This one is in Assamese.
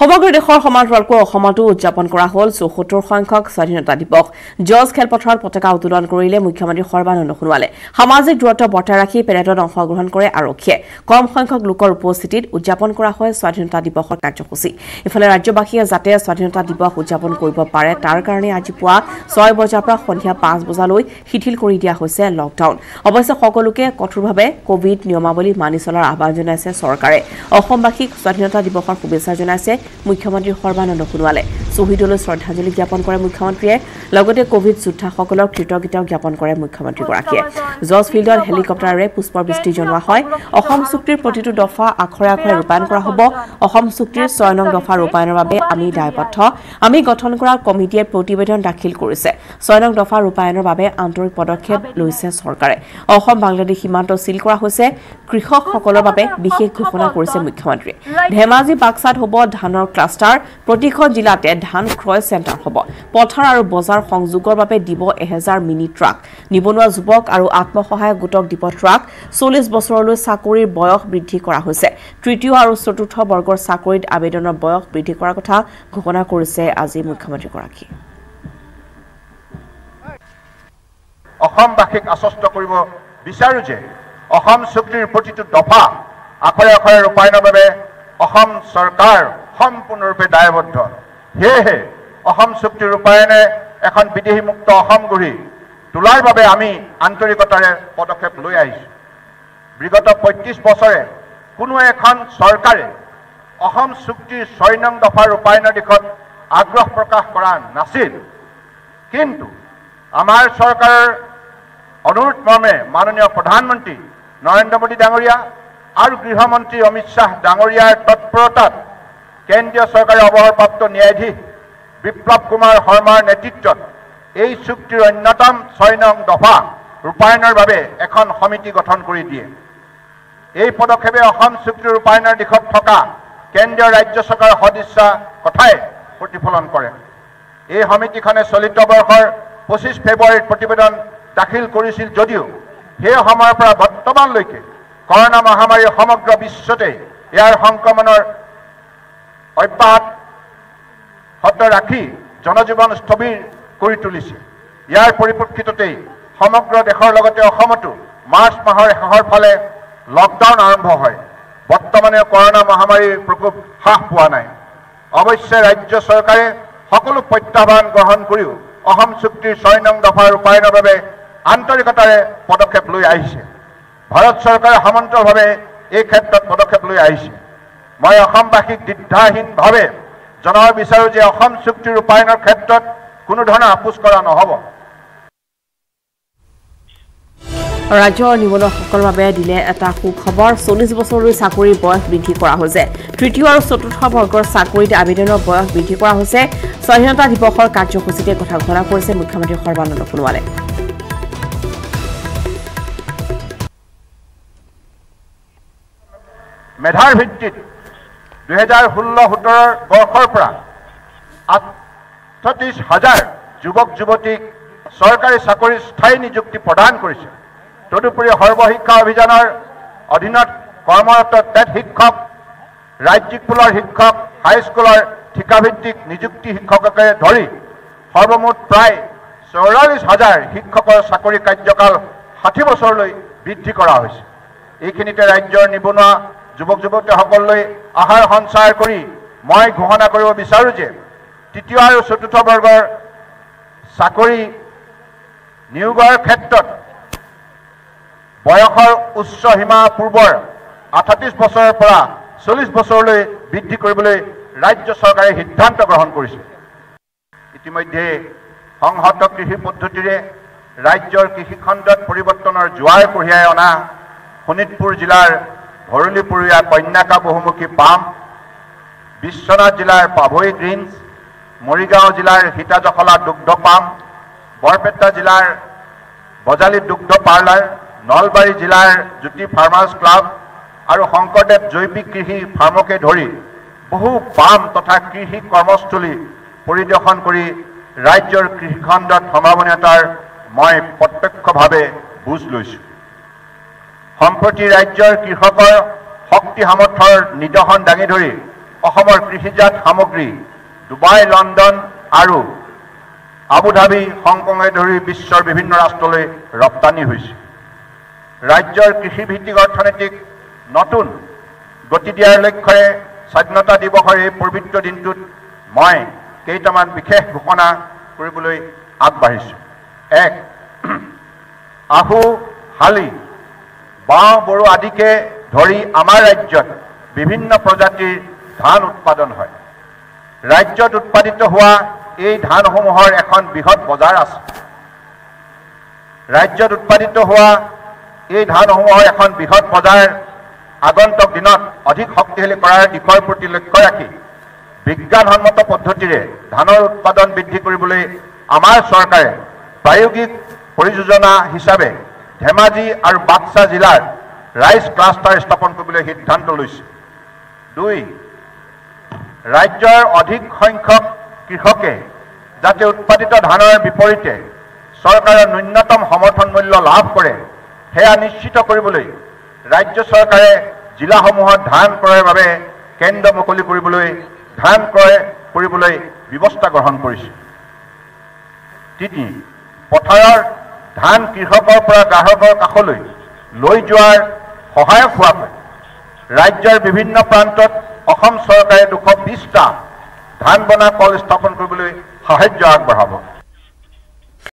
সমগ্ৰ দেশৰ সমান্তৰালকৈ অসমতো উদযাপন কৰা হ'ল চৌসত্তৰ সংখ্যক স্বাধীনতা দিৱস। জজ খেলপথাৰত পতাকা উত্তোলন কৰিলে মুখ্যমন্ত্ৰী সৰ্বানন্দ সোণোৱালে। সামাজিক দূৰত্ব বৰ্তাই ৰাখি পেৰেডত অংশগ্ৰহণ কৰে আৰক্ষীয়ে। কম সংখ্যক লোকৰ উপস্থিতিত উদযাপন কৰা হয় স্বাধীনতা দিৱসৰ কাৰ্যসূচী। ইফালে ৰাজ্যবাসীয়ে যাতে স্বাধীনতা দিৱস উদযাপন কৰিব পাৰে তাৰ কাৰণে আজি পুৱা ছয় বজাৰ পৰা সন্ধিয়া পাঁচ বজালৈ শিথিল কৰি দিয়া হৈছে লকডাউন। অৱশ্যে সকলোকে কঠোৰভাৱে কভিড নিয়মাৱলী মানি চলাৰ আহ্বান জনাইছে চৰকাৰে। অসমবাসীক স্বাধীনতা দিৱসৰ শুভেচ্ছা জনাইছে মুখ্যমন্ত্ৰী সৰ্বানন্দ সোণোৱালে। শ্বহীদলৈ শ্ৰদ্ধাঞ্জলি জ্ঞাপন কৰে মুখ্যমন্ত্ৰীয়ে। লগতে কভিড যোদ্ধাসকলৰ কৃতজ্ঞতাও জ্ঞাপন কৰে মুখ্যমন্ত্ৰীগৰাকীয়ে। জজ ফিল্ডত হেলিকপ্টাৰেৰে পুষ্পবৃষ্টি জনোৱা হয়। অসম চুক্তিৰ প্ৰতিটো দফা আখৰে আখৰে ৰূপায়ণ কৰা হ'ব। অসম চুক্তিৰ ছয় নং দফা ৰূপায়ণৰ বাবে আমি দায়বদ্ধ। আমি গঠন কৰা কমিটিয়ে প্ৰতিবেদন দাখিল কৰিছে। ছয় নং দফা ৰূপায়ণৰ বাবে আন্তৰিক পদক্ষেপ লৈছে চৰকাৰে। অসম বাংলাদেশ সীমান্ত চিল কৰা হৈছে। কৃষকসকলৰ বাবে বিশেষ ঘোষণা কৰিছে মুখ্যমন্ত্ৰীয়ে। ধেমাজি বাক্সাত হ'ব ধানৰ ক্লাষ্টাৰ। প্ৰতিখন জিলাতে ধান ক্ৰয় চেণ্টাৰ হ'ব। পথাৰ আৰু বজাৰ সংযোগৰ বাবে দিব এহেজাৰ মিনি ট্ৰাক। নিবনুৱা যুৱক আৰু আত্মসহায়ক গোটক দিব ট্ৰাক। চল্লিছ বছৰলৈ চাকৰিৰ বয়স বৃদ্ধি কৰা হৈছে। তৃতীয় আৰু চতুৰ্থ বৰ্গৰ চাকৰিত আবেদনৰ বয়স বৃদ্ধি কৰাৰ কথা ঘোষণা কৰিছে আজি মুখ্যমন্ত্ৰীগৰাকীয়ে অসমবাসীক আশ্বস্ত কৰিব বিচাৰো যে অসম চুক্তিৰ প্ৰতিটো দফা আখৰে আখৰে ৰূপায়ণৰ বাবে অসম চৰকাৰ সম্পূৰ্ণৰূপে দায়বদ্ধ। সেয়েহে অসম চুক্তি ৰূপায়ণে এখন বিদেশীমুক্ত অসম গঢ়ি তোলাৰ বাবে আমি আন্তৰিকতাৰে পদক্ষেপ লৈ আহিছোঁ। বিগত পঁয়ত্ৰিছ বছৰে কোনো এখন চৰকাৰে অসম চুক্তিৰ ছয় নং দফা ৰূপায়ণৰ দিশত আগ্ৰহ প্ৰকাশ কৰা নাছিল। কিন্তু আমাৰ চৰকাৰৰ অনুৰোধ মৰ্মে মাননীয় প্ৰধানমন্ত্ৰী নৰেন্দ্ৰ মোদী ডাঙৰীয়া আৰু গৃহমন্ত্ৰী অমিত শ্বাহ ডাঙৰীয়াৰ তৎপৰতাত কেন্দ্ৰীয় চৰকাৰে অৱসৰপ্ৰাপ্ত ন্যায়াধীশ বিপ্লৱ কুমাৰ শৰ্মাৰ নেতৃত্বত এই চুক্তিৰ অন্যতম ছয় নং দফা ৰূপায়ণৰ বাবে এখন সমিতি গঠন কৰি দিয়ে। এই পদক্ষেপে অসম চুক্তি ৰূপায়ণৰ দিশত থকা কেন্দ্ৰীয় ৰাজ্য চৰকাৰৰ সদিচ্ছা কথাই প্ৰতিফলন কৰে। এই সমিতিখনে চলিত বৰ্ষৰ পঁচিছ ফেব্ৰুৱাৰীত প্ৰতিবেদন দাখিল কৰিছিল যদিও সেই সময়ৰ পৰা বৰ্তমানলৈকে কৰোণা মহামাৰীয়ে সমগ্ৰ বিশ্বতে ইয়াৰ সংক্ৰমণৰ অব্যাহত হত ৰাখি জনজীৱন স্থবিৰ কৰি তুলিছে। ইয়াৰ পৰিপ্ৰেক্ষিততেই সমগ্ৰ দেশৰ লগতে অসমতো মাৰ্চ মাহৰ শেষৰ ফালে লকডাউন আৰম্ভ হয়। বৰ্তমানে কৰোণা মহামাৰীৰ প্ৰকোপ হ্ৰাস পোৱা নাই। অৱশ্যে ৰাজ্য চৰকাৰে সকলো প্ৰত্যাহ্বান গ্ৰহণ কৰিও অসম চুক্তিৰ ছয় নং দফা ৰূপায়ণৰ বাবে আন্তৰিকতাৰে পদক্ষেপ লৈ আহিছে। ভাৰত চৰকাৰে সমান্তৰালভাৱে এই ক্ষেত্ৰত পদক্ষেপ লৈ আহিছে। মই অসমবাসীক দ্বিধাহীনভাৱে জনাব বিচাৰোঁ যে অসম চুক্তি ৰূপায়ণৰ ক্ষেত্ৰত কোনো ধৰণৰ আপোচ কৰা নহ'ব। ৰাজ্যৰ নিবনুৱাসকলৰ বাবে দিলে এটা সুখবৰ চল্লিছ বছৰলৈ চাকৰিৰ বয়স বৃদ্ধি কৰা হৈছে। তৃতীয় আৰু চতুৰ্থ বৰ্গৰ চাকৰিত আবেদনৰ বয়স বৃদ্ধি কৰা হৈছে। স্বাধীনতা দিৱসৰ কাৰ্যসূচীতে কথা ঘোষণা কৰিছে মুখ্যমন্ত্ৰী সৰ্বানন্দ সোণোৱালে। মেধাৰ ভিত্তিত দুহেজাৰ ষোল্ল সোতৰ বৰ্ষৰ পৰা আঠত্ৰিছ হাজাৰ যুৱক যুৱতীক চৰকাৰী চাকৰিৰ স্থায়ী নিযুক্তি প্ৰদান কৰিছে। তদুপৰি সৰ্বশিক্ষা অভিযানৰ অধীনত কৰ্মৰত টেট শিক্ষক ৰাজ্যিক স্কুলৰ শিক্ষক হাইস্কুলৰ ঠিকাভিত্তিক নিযুক্তি শিক্ষককে ধৰি সৰ্বমুঠ প্ৰায় চৌৰাল্লিছ হাজাৰ শিক্ষকৰ চাকৰি কাৰ্যকাল ষাঠি বছৰলৈ বৃদ্ধি কৰা হৈছে। এইখিনিতে ৰাজ্যৰ নিবনুৱা যুৱক যুৱতীসকললৈ আহাৰ সঞ্চাৰ কৰি মই ঘোষণা কৰিব বিচাৰোঁ যে তৃতীয় আৰু চতুৰ্থ বৰ্গৰ চাকৰি নিয়োগৰ ক্ষেত্ৰত বয়সৰ উচ্চ সীমা পূৰ্বৰ আঠত্ৰিছ বছৰৰ পৰা চল্লিছ বছৰলৈ বৃদ্ধি কৰিবলৈ ৰাজ্য চৰকাৰে সিদ্ধান্ত গ্ৰহণ কৰিছে। ইতিমধ্যে সংহত কৃষি পদ্ধতিৰে ৰাজ্যৰ কৃষিখণ্ডত পৰিৱৰ্তনৰ জোৱাৰ কঢ়িয়াই অনা শোণিতপুৰ জিলাৰ ভৰলীপুৰীয়া কন্যাকা বহুমুখী পাম বিশ্বনাথ জিলাৰ পাভৈ গ্ৰীণছ মৰিগাঁও জিলাৰ সীতাজখলা দুগ্ধ পাম বৰপেটা জিলাৰ বজালী দুগ্ধ পাৰ্লাৰ নলবাৰী জিলাৰ জ্যোতি ফাৰ্মাৰ্ছ ক্লাব আৰু শংকৰদেৱ জৈৱিক কৃষি ফাৰ্মকে ধৰি বহু পাম তথা কৃষি কৰ্মস্থলী পৰিদৰ্শন কৰি ৰাজ্যৰ কৃষিখণ্ডত সম্ভাৱনীয়তাৰ মই প্ৰত্যক্ষভাৱে বুজ লৈছোঁ। সম্প্ৰতি ৰাজ্যৰ কৃষকৰ শক্তি সামৰ্থ্যৰ নিদৰ্শন দাঙি ধৰি অসমৰ কৃষিজাত সামগ্ৰী ডুবাই লণ্ডন আৰু আবুধাবি হংকঙে ধৰি বিশ্বৰ বিভিন্ন ৰাষ্ট্ৰলৈ ৰপ্তানি হৈছে। ৰাজ্যৰ কৃষিভিত্তিক অৰ্থনীতিক নতুন গতি দিয়াৰ লক্ষ্যৰে স্বাধীনতা দিৱসৰ এই পবিত্ৰ দিনটোত মই কেইটামান বিশেষ ঘোষণা কৰিবলৈ আগবাঢ়িছোঁ। এক আহু শালি বাঁহ বড়ো আদিকে ধৰি আমাৰ ৰাজ্যত বিভিন্ন প্ৰজাতিৰ ধান উৎপাদন হয়। ৰাজ্যত উৎপাদিত হোৱা এই ধানসমূহৰ এখন বৃহৎ বজাৰ আছে। ৰাজ্যত উৎপাদিত হোৱা এই ধানসমূহৰ এখন বৃহৎ বজাৰ আগন্তুক দিনত অধিক শক্তিশালী কৰাৰ দিশৰ প্ৰতি লক্ষ্য ৰাখি বিজ্ঞানসন্মত পদ্ধতিৰে ধানৰ উৎপাদন বৃদ্ধি কৰিবলৈ আমাৰ চৰকাৰে প্ৰায়োগিক পৰিযোজনা হিচাপে ধেমাজি আৰু বাক্সা জিলাৰ ৰাইচ ক্লাষ্টাৰ স্থাপন কৰিবলৈ সিদ্ধান্ত লৈছে। দুই ৰাজ্যৰ অধিক সংখ্যক কৃষকে যাতে উৎপাদিত ধানৰ বিপৰীতে চৰকাৰৰ ন্যূনতম সমৰ্থন মূল্য লাভ কৰে সেয়া নিশ্চিত কৰিবলৈ ৰাজ্য চৰকাৰে জিলাসমূহত ধান ক্ৰয়ৰ বাবে কেন্দ্ৰ মুকলি কৰিবলৈ ধান ক্ৰয় কৰিবলৈ ব্যৱস্থা গ্ৰহণ কৰিছে। তিনি পথাৰৰ ধান কৃষকৰ পৰা গ্ৰাহকৰ কাষলৈ লৈ যোৱাৰ সহায়ক হোৱাকৈ ৰাজ্যৰ বিভিন্ন প্ৰান্তত অসম চৰকাৰে দুশ বিছটা ধান বনা কল স্থাপন কৰিবলৈ সাহায্য আগবঢ়াব।